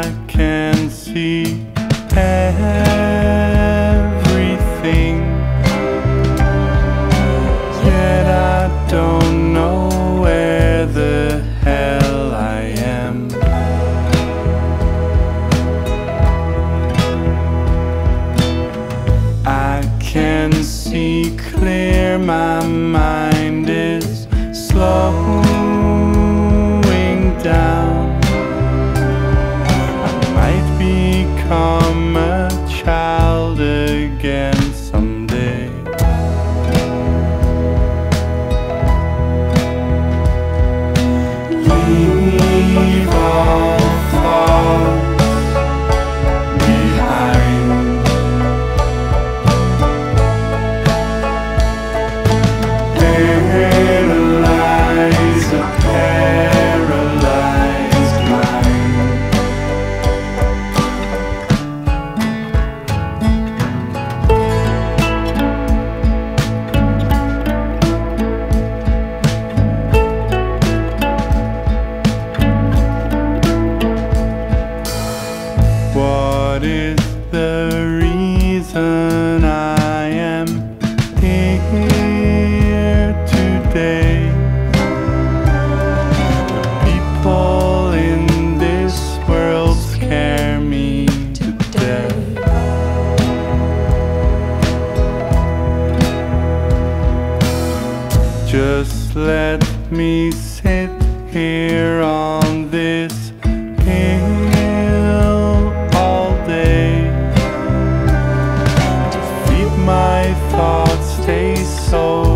I can see everything. Yet I don't know where the hell I am. I can see clear my mind. Just let me sit here on this hill all day. To feed my thoughts, stay so